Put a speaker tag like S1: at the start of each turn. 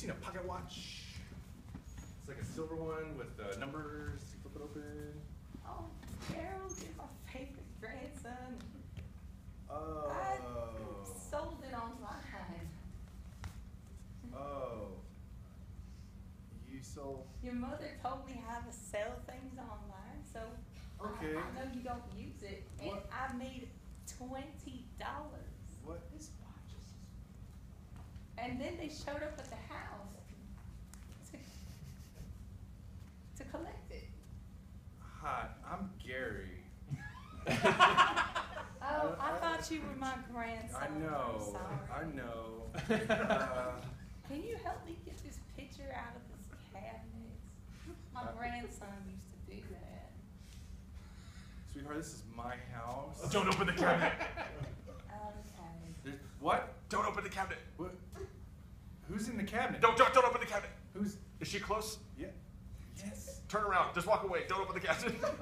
S1: seen a pocket watch? It's like a silver one with the numbers. You flip it open.
S2: Oh, Gerald, you're my favorite grandson.
S1: Oh.
S2: I sold it online.
S1: Oh. You sold.
S2: Your mother told me how to sell things online, so I-
S1: Okay.
S2: I, know you don't use it, and
S1: What?
S2: I made twenty dollars.
S1: What this What is watches?
S2: And then they showed up at the house to, to collect it.
S1: Hi, I'm Gary.
S2: Oh, I
S1: I-
S2: thought you were my grandson.
S1: I
S2: I'm
S1: know.
S2: sorry.
S1: I know. Uh,
S2: Can you help me get this picture out of this cabinet? My
S1: Uh,
S2: grandson used to do that.
S1: sweetheart, this is my house.
S3: Don't open the cabinet.
S2: Okay.
S1: There's, what?
S3: Don't open the cabinet.
S1: What? Who's in the cabinet?
S3: Don't, don't, don't open the cabinet.
S1: Who's?
S3: Is she close?
S1: Yeah. Yes.
S3: Turn around. Just walk away. Don't open the cabinet.